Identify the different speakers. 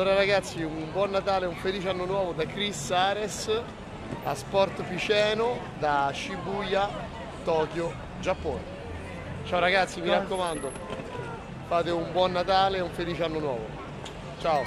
Speaker 1: Allora ragazzi, un buon Natale, un felice anno nuovo da Chris Ares a Sport Piceno da Shibuya, Tokyo, Giappone. Ciao ragazzi, mi raccomando, fate un buon Natale e un felice anno nuovo. Ciao!